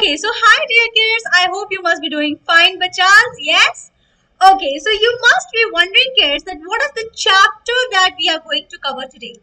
Okay, so hi dear kids. I hope you must be doing fine, bachas. Yes? Okay, so you must be wondering kids that what is the chapter that we are going to cover today.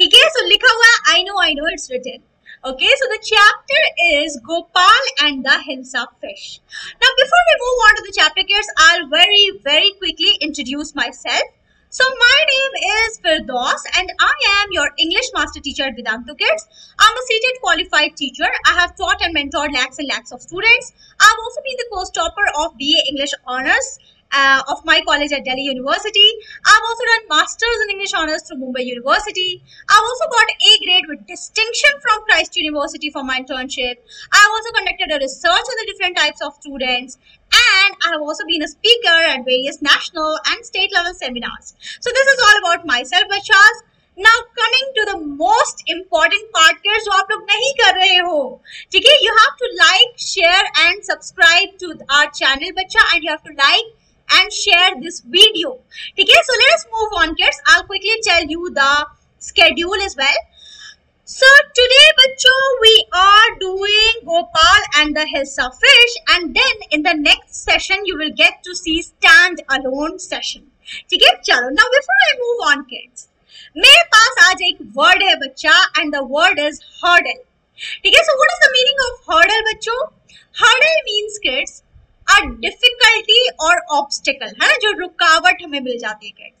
Okay, so likha hua I know, I know it's written. Okay, so the chapter is Gopal and the Hilsa fish. Now, before we move on to the chapter, kids, I'll very, very quickly introduce myself. So my name is Firdaus and I am your English master teacher at Vedantu Kids. I'm a seated qualified teacher. I have taught and mentored lakhs and lakhs of students. I've also been the course topper of BA English Honours uh, of my college at Delhi University. I've also done Masters in English Honours through Mumbai University. I've also got A grade with distinction from Christ University for my internship. I've also conducted a research on the different types of students and I have also been a speaker at various national and state level seminars. So this is all about myself, Bachas. Now coming to the most important part के जो आप लोग नहीं कर रहे हो ठीक है you have to like share and subscribe to our channel बच्चा and you have to like and share this video ठीक है so let us move on kids I'll quickly tell you the schedule as well so today बच्चों we are doing Gopal and the Hilsa fish and then in the next session you will get to see stand alone session ठीक है चलो now before I move on kids मेरे पास आज एक word है बच्चा and the word is hurdle ठीक है so what is the meaning of hurdle बच्चों hurdle means kids A difficulty or obstacle है जो रुकावट हमें मिल जाती है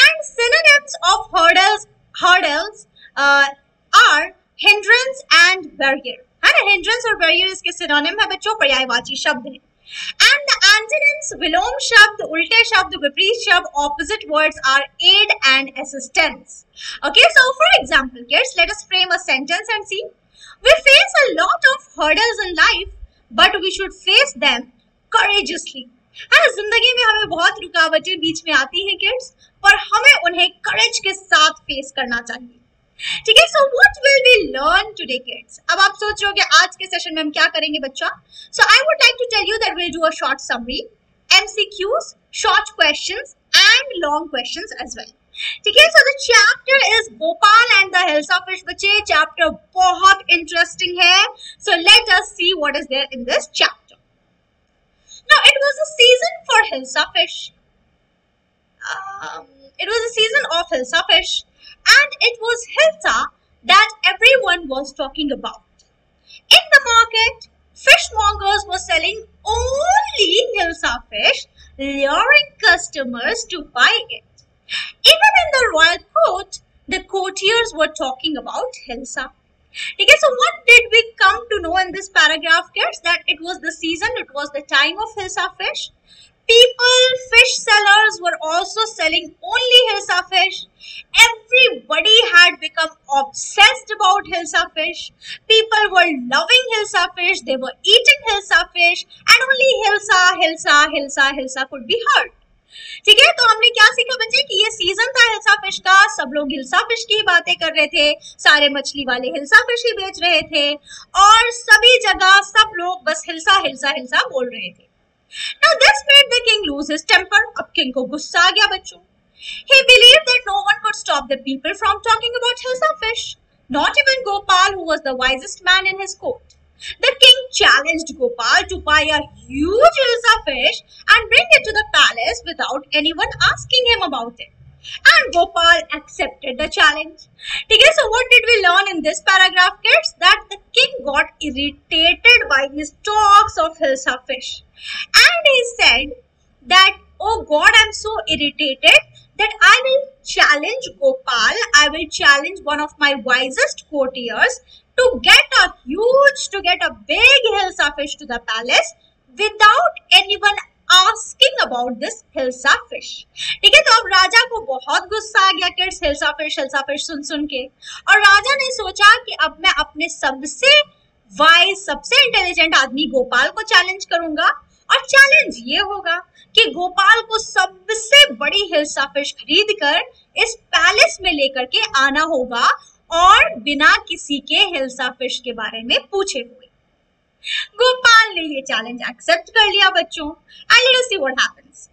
and synonyms of hurdles hurdles uh, or hindrance and barrier है ना हिंड्रेंस और बैरियर इसके सिनोनिम है बच्चों पर्यायवाची शब्द है एंड द एंटोनिम्स विलोम शब्द उल्टे शब्द विपरीत शब्द opposite words are aid and assistance okay so for example kids let us frame a sentence and see we face a lot of hurdles in life but we should face them courageously. है ना ज़िंदगी में हमें बहुत रुकावटें बीच में आती हैं किड्स पर हमें उन्हें करेज के साथ फेस करना चाहिए। ठीक है? So what will we learn today kids अब आप सोच रहे हो कि आज के सेशन में हम क्या करेंगे बच्चा? So I would like to tell you that will do a short summary MCQs short questions and long questions as well ठीक है? So the chapter is Gopal and the hilsa fish बच्चे chapter बहुत interesting है। So let us see what is there in this chapter now it was a season for hilsa fish um, it was a season of hilsa fish and it was Hilsa that everyone was talking about. In the market, fishmongers were selling only Hilsa fish, luring customers to buy it. Even in the royal court, the courtiers were talking about Hilsa. Okay, so what did we come to know in this paragraph, kids? That it was the season, it was the time of Hilsa fish. People, fish sellers were also selling only Hilsa fish. Everybody had become obsessed about Hilsa fish. People were loving Hilsa fish. They were eating Hilsa fish. And only Hilsa, Hilsa, Hilsa, Hilsa could be heard. ठीक है तो हमने क्या सीखा बच्चे कि ये season था हिल्सा फ़िश का सब लोग हिल्सा फ़िश की बातें कर रहे थे सारे मछली वाले हिल्सा फ़िश ही बेच रहे थे और सभी जगह सब लोग बस हिल्सा हिल्सा हिल्सा बोल रहे थे Now this made the king lose his temper. अब king को गुस्सा आ गया बच्चों. He believed that no one could stop the people from talking about Hilsa fish. Not even Gopal, who was the wisest man in his court. The king challenged Gopal to buy a huge Hilsa fish and bring it to the palace without anyone asking him about it. And Gopal accepted the challenge. Okay, so what did we learn in this paragraph, kids? That the king got irritated by his talks of Hilsa fish. And he said that, oh God, I'm so irritated that I will challenge Gopal, I will challenge one of my wisest courtiers to get a huge, to get a big Hilsa fish to the palace without anyone asking about this hilsa fish ठीक है तो अब राजा को बहुत गुस्सा आ गया kids hilsa fish hilsa fish सुन सुन के। और राजा ने सोचा कि अब मैं अपने सबसे वाइज सबसे इंटेलिजेंट आदमी गोपाल को चैलेंज करूँगा। और चैलेंज ये होगा कि गोपाल को सबसे बड़ी हिल्सा फ़िश खरीद कर इस पैलेस में लेकर के आना होगा और बिना किसी के हिल्सा फ़िश के बारे में पूछे हुए गोपाल ने ये चैलेंज एक्सेप्ट कर लिया बच्चों and let us see what happens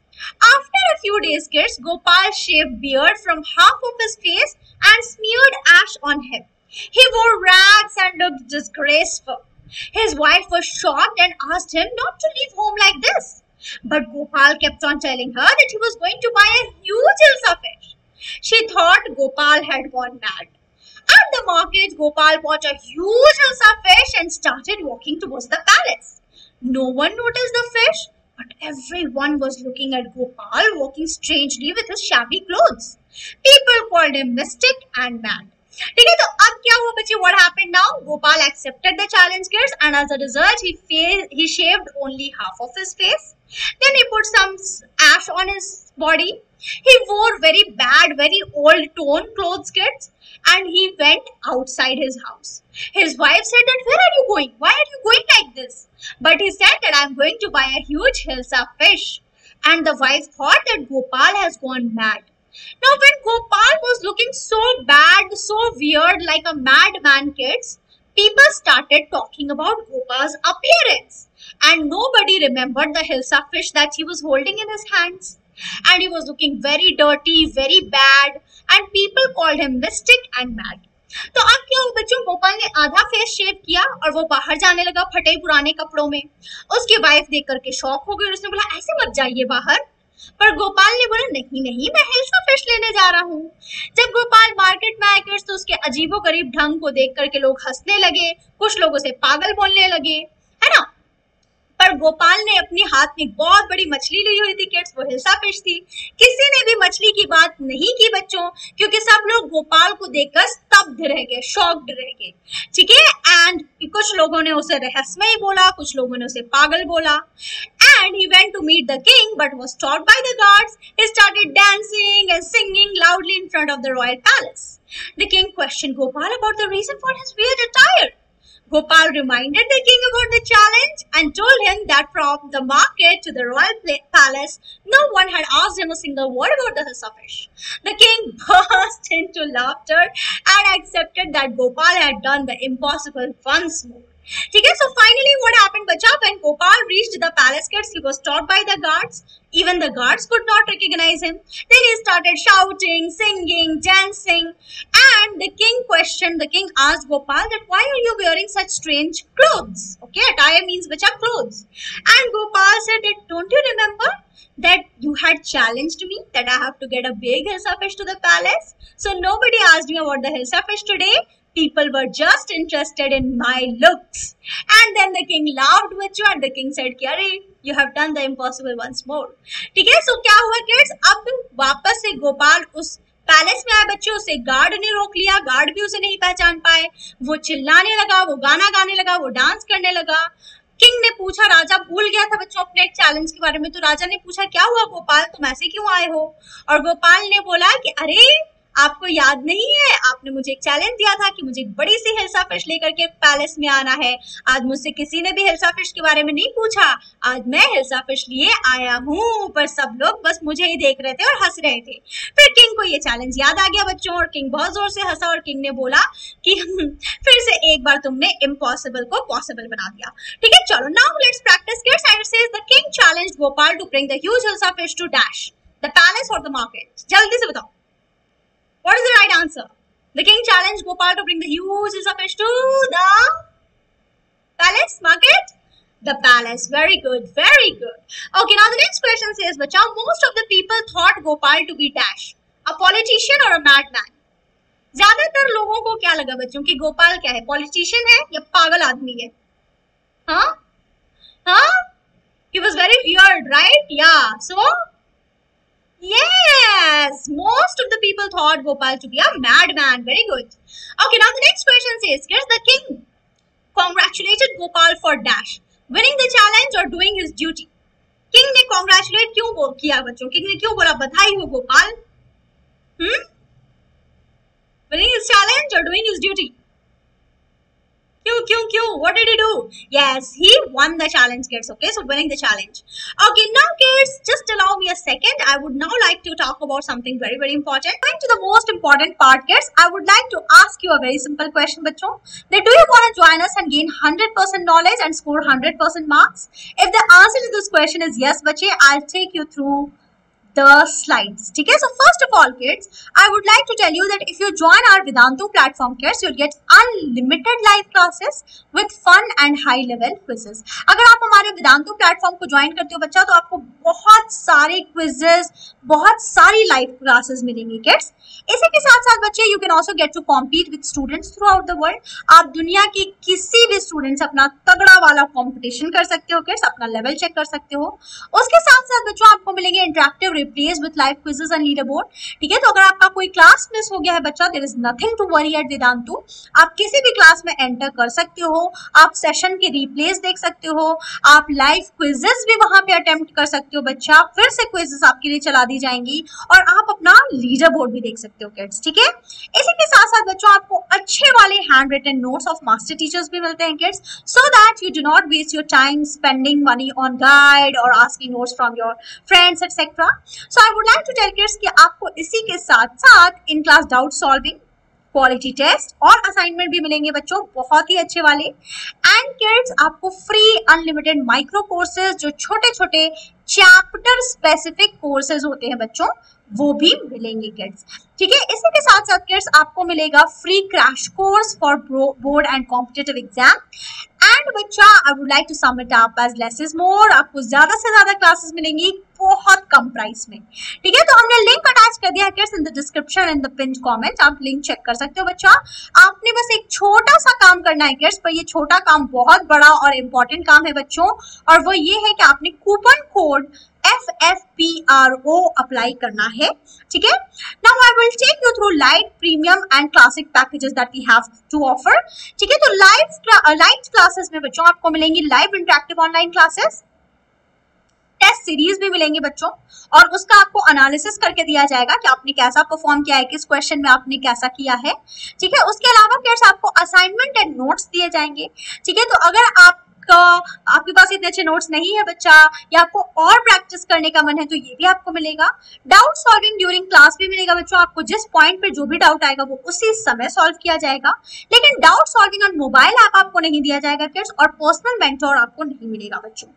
After a few days, kids, Gopal shaved beard from half of his face and smeared ash on him. He wore rags and looked disgraceful. His wife was shocked and asked him not to leave home like this. But Gopal kept on telling her that he was going to buy a huge Hilsa fish. She thought Gopal had gone mad. At the market, Gopal bought a huge Hilsa fish and started walking towards the palace. No one noticed the fish, but everyone was looking at Gopal walking strangely with his shabby clothes. People called him mystic and mad. ठीक है तो अब क्या हुआ बच्चे what happened now Gopal accepted the challenge kids and as a result he he shaved only half of his face then he put some ash on his body he wore very bad very old torn clothes kids and he went outside his house. His wife said that where are you going? Why are you going like this? But he said that i'm going to buy a huge hilsa fish. And the wife thought that gopal has gone mad. Now, when Gopal was looking so bad, so weird, like a madman, kids, people started talking about Gopal's appearance. And nobody remembered the Hilsa fish that he was holding in his hands. And he was looking very dirty, very bad, and people called him mystic and mad. तो अब क्या हुआ बच्चों? गोपाल ने आधा face शेव किया और वो बाहर जाने लगा फटे पुराने कपड़ों में। उसकी वाइफ देख करके शौक हो गई और उसने बोला ऐसे मत जाइए बाहर। पर गोपाल ने बोला नहीं नहीं मैं हिल्स का फ़िश लेने जा रहा हूँ। जब गोपाल मार्केट में आए तो उसके अजीबो गरीब ढंग को देख करके लोग हंसने लगे। कुछ लोगों से पागल बोलने लगे। पर गोपाल ने अपने हाथ में बहुत बड़ी मछली ली हुई थी किड्स वो हिलसा फ़िश थी। किसी ने भी मछली की बात नहीं की बच्चों, क्योंकि सब लोग गोपाल को देखकर स्तब्ध रह गए शॉक्ड रह गए। ठीक है? एंड कुछ लोगों ने उसे रहस्यमय बोला, कुछ लोगों ने उसे पागल बोला। And he went to meet the king but was stopped by the guards he started dancing and singing loudly in front of the royal palace the king question Gopal about the reason for his weird attire Gopal reminded the king about the challenge and told him that from the market to the royal palace, no one had asked him a single word about the Hissa fish. The king burst into laughter and accepted that Gopal had done the impossible once more. Okay, so finally what happened? Bacha when Gopal reached the palace gates. He was stopped by the guards. Even the guards could not recognize him. Then he started shouting singing dancing. And the king questioned the king asked Gopal that why are you wearing such strange clothes? Okay attire means Bacha clothes. And Gopal said that don't you remember that you had challenged me that I have to get a big hilsa fish to the palace. So nobody asked me about the hilsa fish today. People were just interested in my looks. And then the king laughed with you and the king said, Kyare, you have done the impossible once more. ठीक है? सो क्या हुआ kids अब वापस से गोपाल उस palace में आए बच्चे उसे गार्ड ने रोक लिया। गार्ड भी उसे नहीं पहचान पाए। वो चिल्लाने लगा वो गाना गाने लगा वो डांस करने लगा। किंग ने पूछा राजा भूल गया था बच्चों अपने चैलेंज के बारे में? तो राजा ने पूछा क्या हुआ गोपाल? तुम ऐसे क्यों आए हो? और गोपाल ने बोला कि अरे आपको याद नहीं है? आपने मुझे एक चैलेंज दिया था कि मुझे एक बड़ी सी हिल्सा फ़िश लेकर के पैलेस में आना है। आज मुझसे किसी ने भी हिल्सा फ़िश के बारे में नहीं पूछा। आज मैं हिल्सा फ़िश लिए आया हूँ, पर सब लोग बस मुझे ही देख रहे थे और हंस रहे थे। फिर किंग को ये चैलेंज याद आ गया बच्चों, और किंग बहुत ज़ोर से हंसा और किंग ने बोला कि फिर से एक बार तुमने इम्पॉसिबल को पॉसिबल बना दिया। ठीक है, चलो now let's practise kids and says the king challenge Gopal to bring the huge hilsa fish to dash the palace और द मार्केट जल्दी से बताओ What is the right answer? The king challenged Gopal to bring the huge of fish to the palace market. The palace. Very good. Very good. Okay, now the next question says, Bacha, most of the people thought Gopal to be dash. A politician or a madman? ज़्यादातर लोगों को क्या लगा बच्चों कि गोपाल क्या है politician है या पागल आदमी है हाँ हाँ was very weird right yeah so Yes, most of the people thought Gopal to be a madman. Very good. Okay, now the next question says, here's the king congratulated Gopal for dash, winning the challenge or doing his duty. King ने congratulate क्यों किया बच्चों King ने क्यों बोला बधाई हो Gopal hmm? winning his challenge or doing his duty Q, Q, Q. What did he do? Yes, he won the challenge, kids. Okay, so winning the challenge. Okay, now, kids, just allow me a second. I would now like to talk about something very, very important. Going to the most important part, kids, I would like to ask you a very simple question, bachcho. That do you want to join us and gain 100% knowledge and score 100% marks? If the answer to this question is yes, bache, I'll take you through the slides. Okay, so first of all, kids, I would like to tell you that if you join our Vedantu platform, kids, you'll get unlimited live classes with fun and high level quizzes. अगर आप हमारे Vedantu platform को join करते हो बच्चा तो आपको बहुत सारे क्विजेस बहुत सारी लाइव क्लासेस मिलेंगी किड्स इसी साथ बच्चे you can also get to compete with students throughout the world आप दुनिया के किसी भी स्टूडेंट से अपना तगड़ा वाला कॉम्पिटिशन कर सकते हो किड्स अपना लेवल चेक कर सकते हो उसके साथ साथ बच्चों आपको मिलेंगे interactive replace with live quizzes and leaderboard ठीक है तो अगर आपका कोई क्लास मिस हो गया है बच्चा there is nothing to worry at Vedantu. आप किसी भी क्लास में एंटर कर सकते हो, आप सेशन के रिप्लेस देख सकते हो, आप लाइव क्विजेस भी वहाँ पे अटेम्प्ट कर सकते हो बच्चा, फिर से क्विजेस आपके लिए चला दी जाएँगी और आप अपना लीडर बोर्ड भी देख सकते हो किड्स ठीक है? इसी के साथ साथ बच्चों, आपको अच्छे वाले handwritten notes of master teachers भी मिलते हैं kids so that you do not waste your time spending money on guide और asking notes from your friends etcetera so I would like to tell kids कि आपको इसी के साथ साथ in class doubt solving quality test और assignment भी मिलेंगे बच्चों, बहुत ही अच्छे वाले। एंड किड्स आपको फ्री अनलिमिटेड माइक्रो कोर्सेज जो छोटे छोटे चैप्टर स्पेसिफिक कोर्सेज होते हैं बच्चों वो भी मिलेंगे किड्स ठीक है? इसी के साथ साथ किड्स आपको मिलेगा free crash course for board and competitive exam and बच्चा I would like to submit आप एज लेस इज़ मोर आपको ज़्यादा से ज़्यादा क्लासेस मिलेंगी बहुत कम प्राइस में. ठीक है? तो हमने लिंक अटैच कर दिया kids in the description in the pin comment आप लिंक चेक कर सकते हो बच्चा. आपने बस एक छोटा सा काम करना है किड्स पर ये छोटा काम बहुत बड़ा और इंपॉर्टेंट काम है बच्चों. और वो ये है कि आपने coupon code F F P R O apply करना है, ठीक है? Now I will take you through lite premium and classic packages that we have to offer ठीक है? तो लाइव लाइव क्लासेस में बच्चों आपको मिलेंगी live interactive online classes test series भी मिलेंगे बच्चों, और उसका आपको एनालिसिस करके दिया जाएगा कि आपने कैसा परफॉर्म किया है, किस क्वेश्चन में आपने कैसा किया है, ठीक है? उसके अलावा आपको असाइनमेंट एंड नोट्स दिए जाएँगे, ठीक है? तो अगर आप आपका, आपके पास इतने अच्छे नोट्स नहीं है बच्चा, या आपको और प्रैक्टिस करने का मन है तो ये भी आपको मिलेगा। डाउट सॉल्विंग ड्यूरिंग क्लास भी मिलेगा बच्चों, आपको जिस पॉइंट पे जो भी डाउट आएगा वो उसी समय सॉल्व किया जाएगा। लेकिन doubt solving on mobile app आपको नहीं दिया जाएगा किड्स और पर्सनल मेंटोर आपको नहीं मिलेगा बच्चों।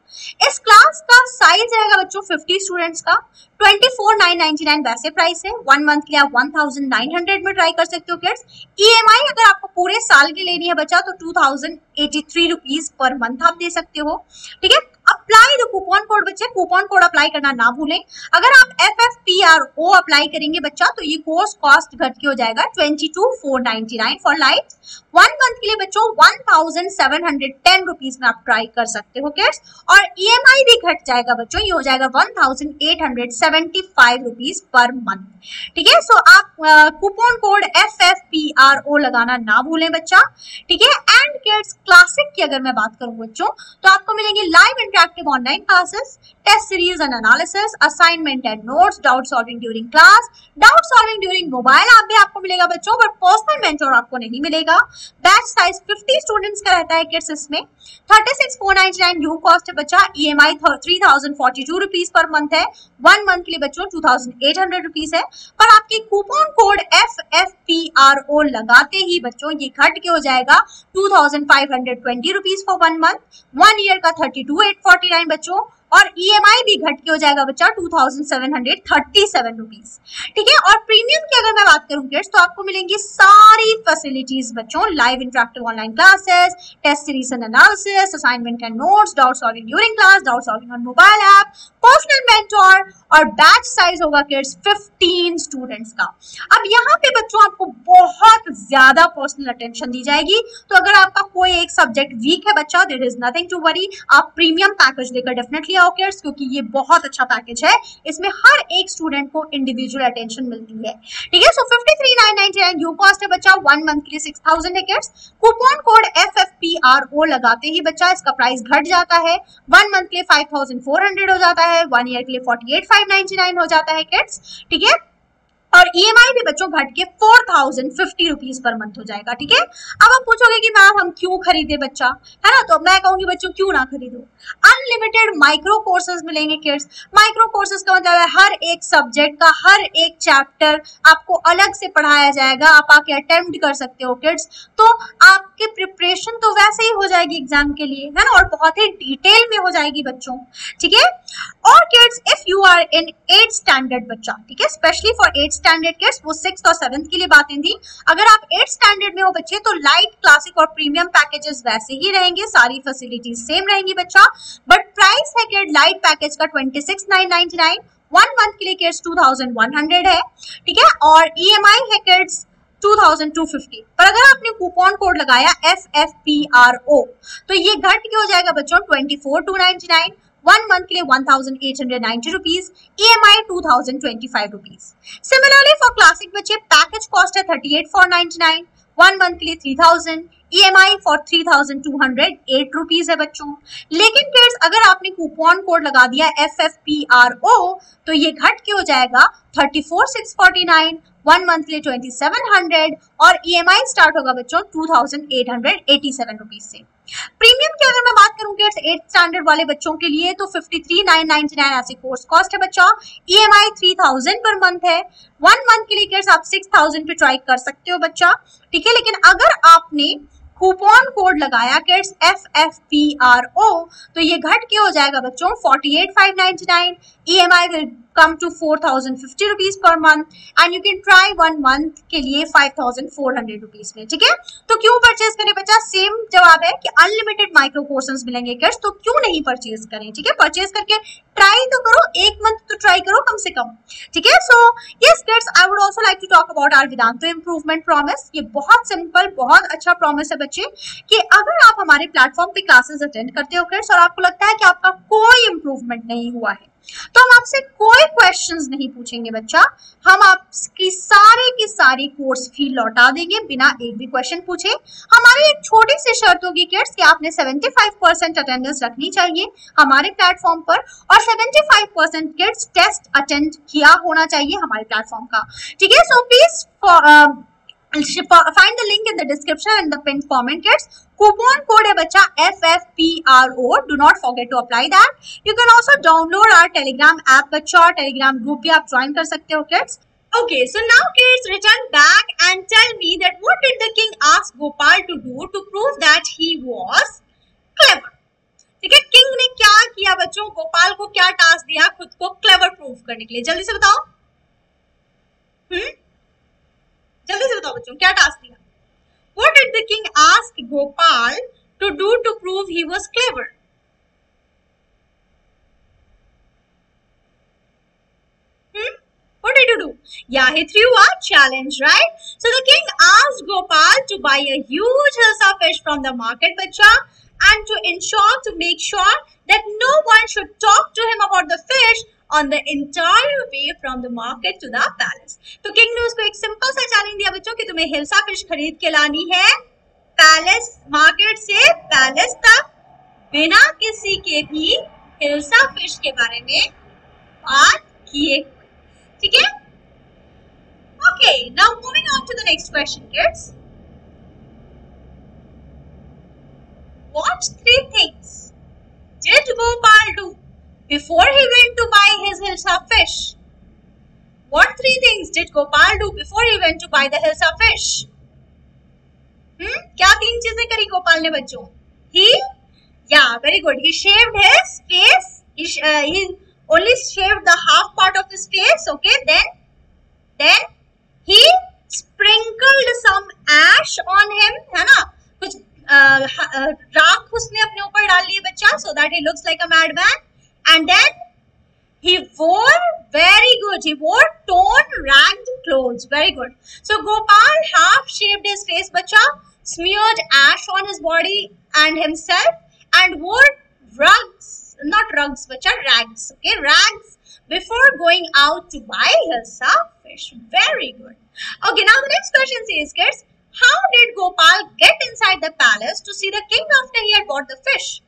इस क्लास का साइज़ रहेगा बच्चों फिफ्टी स्टूडेंट्स का। Twenty four nine ninety nine वैसे प्राइस है। वन मंथ के लिए आप वन थाउज़ेंड नाइन हंड्रेड में ट्राई कर सकते हो किड्स ईएमआई e अगर आपको पूरे साल की लेनी है बच्चा तो two thousand eighty three per month आप दे सकते हो। ठीक है? अप्लाई द कूपन कोड बच्चे कूपन कोड अप्लाई करना ना भूलें। अगर आप F F P R O apply करेंगे बच्चा तो ये कोर्स कॉस्ट घट के हो जाएगा twenty two four ninety nine for life one month के लिए बच्चों one thousand seven hundred ten rupees में आप ट्राई कर सकते हो किड्स और ई एम आई भी घट जाएगा बच्चों, ये हो जाएगा one thousand eight hundred seventy five rupees per month ठीक है? सो आप coupon code F F P R O लगाना ना भूलें बच्चा, ठीक है? एंड किड्स क्लासिक की अगर मैं बात करूँ बच्चों तो आपको मिलेंगे live interactive online classes test series and analysis assignment and notes doubt solving during class doubt solving during mobile app भी आपको मिलेगा बच्चों बट पर्सनल मेंटोर आपको नहीं मिलेगा। बैच साइज़ 50 स्टूडेंट्स का रहता है किड्स इसमें। 36499 न्यू कॉस्ट है बच्चा EMI three thousand forty two rupees per month है वन मंथ के लिए बच्चों two thousand eight hundred rupees है। पर आपके coupon code F F P R O लगाते ही बच्चों, ये घट के हो जाएगा two thousand five hundred twenty rupees for one month one year का thirty two eight forty nine बच्चों और ईएमआई e भी घट के हो जाएगा बच्चा two thousand seven hundred thirty seven rupees ठीक है? और प्रीमियम की अगर मैं बात करूँ किड्स तो आपको मिलेंगी सारी फैसिलिटीज़ बच्चों live interactive online classes test series and analysis assignment and notes doubt solving during class doubt solving on mobile app personal mentor और बैच साइज़ होगा किड्स 15 स्टूडेंट्स का. अब यहाँ पे बच्चों आपको बहुत ज़्यादा पर्सनल अटेंशन दी जाएगी. तो अगर आपका कोई एक सब्जेक्ट वीक है बच्चा there is nothing to worry आप प्रीमियम पैकेज लेकर डेफिनेटली आओ किड्स क्योंकि ये बहुत अच्छा पैकेज है। इसमें हर एक स्टूडेंट को इंडिविजुअल अटेंशन मिलती है। ठीक है? So fifty three nine nine nine you cost है बच्चा। वन मंथ के लिए सिक्स थाउज़ेंड है coupon code F F P R O लगाते ही बच्चा इसका प्राइस घट जाता है। वन मंथ के लिए फाइव थाउज़ेंड फोर हंड्रेड हो जाता है। वन ईयर के लिए forty eight five ninety nine हो जाता है किड्स ठीक है? और ई e भी बच्चों घट के four thousand fifty rupees per month हो जाएगा, ठीक है? अब आप पूछोगे कि मैम हम क्यों खरीदे बच्चा? है ना? तो मैं कहूँगी, बच्चों, क्यों ना खरीदो? अनलिमिटेड माइक्रो कोर्सेज मिलेंगे किड्स माइक्रो कोर्सेज का मतलब है हर एक सब्जेक्ट का, हर एक चैप्टर आपको अलग से पढ़ाया जाएगा। आप आके अटेम्प्ट कर सकते हो किड्स तो आपके प्रिपरेशन तो वैसे ही हो हो जाएगी एग्ज़ाम के लिए, है ना? और बहुत ही डिटेल में हो जाएगी बच्चों, ठीक है? और kids if you are in eight standard बच्चा, ठीक है? Specially for eight standard kids वो सिक्स और सेवंथ के लिए बातें थी। अगर आप एट स्टैंडर्ड में हो बच्चे तो लाइट क्लासिक और प्रीमियम पैकेजेस वैसे ही रहेंगे, सारी फैसिलिटीज़ सेम रहेंगी बच्चा। बट प्राइस है किड लाइट पैकेज का twenty six nine ninety nine one month के लिए kids two thousand one hundred है, ठीक है? और ई एम आई है किड्स 2250 पर अगर आपने कूपन कोड लगाया F F P R O तो ये घट के हो जाएगा बच्चों twenty four two ninety nine one month के लिए one thousand eight hundred ninety rupees E M I two thousand twenty five rupees similarly for classic बच्चे पैकेज कॉस्ट है thirty eight four ninety nine one month के लिए three thousand E M I for three thousand two hundred eight rupees है बच्चों. लेकिन फिर अगर आपने कूपन कोड लगा दिया F F P R O तो ये घट के हो जाएगा thirty four six forty nine one monthly twenty seven hundred और ई एम आई स्टार्ट होगा बच्चों two thousand eight hundred eighty seven rupees से. प्रीमियम की अगर मैं बात करूँ कि एट स्टैंडर्ड वाले बच्चों के लिए तो fifty three nine ninety nine ऐसी कोर्स कॉस्ट है बच्चा। E M I three thousand per month है। वन मंथ के लिए किड्स आप सिक्स थाउज़ेंड पे ट्राई कर सकते हो बच्चा। ठीक है, लेकिन अगर आपने कूपन कोड लगाया kids F F P R O तो ये घट के हो जाएगा बच्चों forty eight five ninety nine E M I four thousand fifty rupees per month and you can try one month के लिए five thousand four hundred rupees में, ठीक है? तो क्यों परचेज करें बच्चा? सेम जवाब है कि अनलिमिटेड माइक्रो कोर्सेज मिलेंगे किड्स तो क्यों नहीं परचेज करें, ठीक है? परचेज करके ट्राई तो करो, एक मंथ तो ट्राई करो कम से कम, ठीक है? So yes kids I would also like to talk about our Vedantu improvement promise ये बहुत सिंपल बहुत अच्छा प्रॉमिस है बच्चे कि अगर आप हमारे प्लेटफॉर्म पे क्लासेस अटेंड करते हो किड्स और आपको लगता है कि आपका कोई इंप्रूवमेंट नहीं हुआ है तो हम आपसे कोई क्वेश्चंस नहीं पूछेंगे बच्चा। हम आपकी सारे की सारी कोर्स फ़ी लौटा देंगे बिना एक भी क्वेश्चन पूछे। हमारी एक छोटी सी शर्त होगी किड्स कि आपने 75 परसेंट अटेंडेंस रखनी चाहिए हमारे प्लेटफॉर्म पर और 75 परसेंट किड्स टेस्ट अटेंड किया होना चाहिए हमारे प्लेटफॉर्म का। ठीक है? So please find the link in the description and the pinned comment, kids coupon code है बच्चा F F P R O do not forget to apply that you can also download our Telegram app बच्चा और Telegram group भी आप join कर सकते हो kids Okay, so now kids, return back and tell me that what did the king ask Gopal to do to prove that he was clever? ठीक है, king ने क्या किया बच्चों? Gopal को क्या task दिया खुद को clever prove करने के लिए? जल्दी से बताओ। हम्म, जल्दी से बताओ बच्चों क्या task दिया? Did the king ask Gopal to do to prove he was clever? Hmm? What did you do? Yeah, he threw a challenge, right? So the king asked Gopal to buy a huge hilsa fish from the market, bacha, and to ensure, to make sure that no one should talk to him about the fish on the entire way from the market to the palace. तो king ने उसको एक simple सा challenge दिया बच्चों कि तुम्हें hilsa fish खरीद के लानी है। पैलेस मार्केट से पैलेस तक, बिना किसी के भी हिल्सा फ़िश के बारे में बात किए ठीक है? Okay now moving on to the next question kids What three things. Did Gopal do before he went to buy his Hilsa fish. What three things did Gopal do before he went to buy the Hilsa fish? Hmm? क्या तीन चीज़ें करी गोपाल ने बच्चों He, yeah, very good. He shaved his face. He, uh, he only shaved the half part of his face. Okay, then, then he sprinkled some ash on him, है ना? कुछ राख उसने अपने ऊपर डाल लिए बच्चा, so that he looks like a madman. And then he wore very good. He wore torn ragged clothes. Very good. So gopal half shaved his face bacha smeared ash on his body and himself and wore rugs. Not rugs bacha rags okay? Rags before going out to buy his fish. Very good. Okay now the next question says kids how did gopal get inside the palace to see the king after he had bought the fish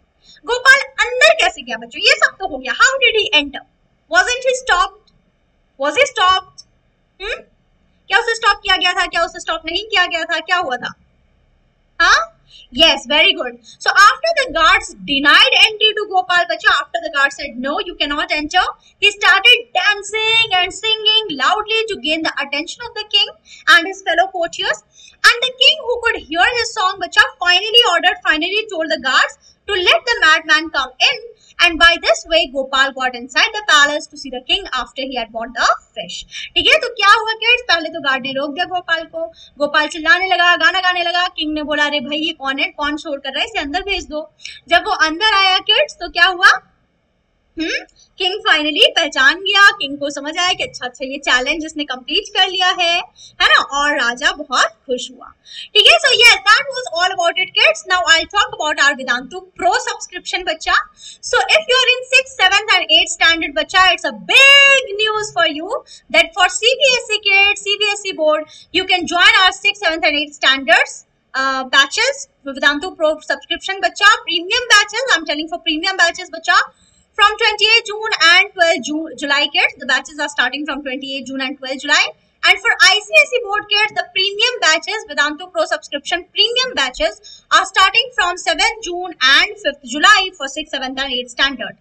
Gopal अंदर कैसे गया बच्चों ये सब तो हो गया how did he enter wasn't he stopped was he stopped hmm? क्या उसे स्टॉप किया गया था क्या उसे स्टॉप नहीं किया गया था क्या हुआ था हाँ Yes, very good. So after the guards denied entry to Gopal Bacha, after the guards said no, you cannot enter, he started dancing and singing loudly to gain the attention of the king and his fellow courtiers. And the king, who could hear his song Bacha, finally order finally told the guards to let the madman come in and by this way Gopal got inside the palace to see the king after he had bought the fish. ठीक है तो क्या हुआ kids पहले तो guard ने रोक दिया गोपाल को गोपाल चिल्लाने लगा गाना गाने लगा किंग ने बोला अरे भाई ये कौन है कौन शोर कर रहा है इसे अंदर भेज दो जब वो अंदर आया किड्स तो क्या हुआ किंग फाइनली पहचान गया किंग को समझ आया कि अच्छा अच्छा ये चैलेंज इसने कंप्लीट कर लिया है है ना? और राजा बहुत खुश हुआ। ठीक है so yes that was all about it kids now I talk about our Vedantu pro subscription बच्चा. So if you are in 6th 7th and 8th standard बच्चा it's a big news for you that for CBSE kids CBSE board you can join our 6th 7th and 8th standards batches Vedantu pro subscription बच्चा. Premium batches I am telling for premium batches बच्चा. From 28 June and 12 June, July kids. The batches are starting from 28 June and 12 July. And for ICSE board kids, the premium batches, Vedantu Pro subscription premium batches are starting from 7th June and 5th July for 6th, 7th and 8th standard.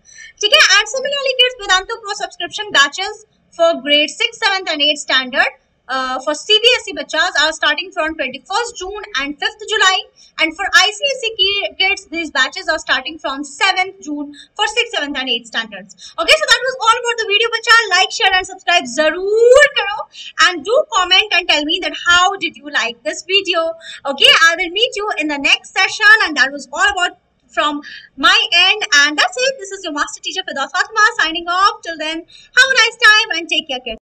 Okay, and similarly kids, Vedantu Pro subscription batches for grade 6, 7th and 8th standard uh, for CBSE bachas are starting from 21st June and 5th July and for ICSE kids these batches are starting from 7th June for 6th, 7th and 8th standards. Okay so that was all about the video bacha. Like, share and subscribe zaroor karo and do comment and tell me that how did you like this video. Okay I will meet you in the next session and that was all about from my end and that's it. This is your master teacher Fidas Fatima signing off. Till then have a nice time and take care kids.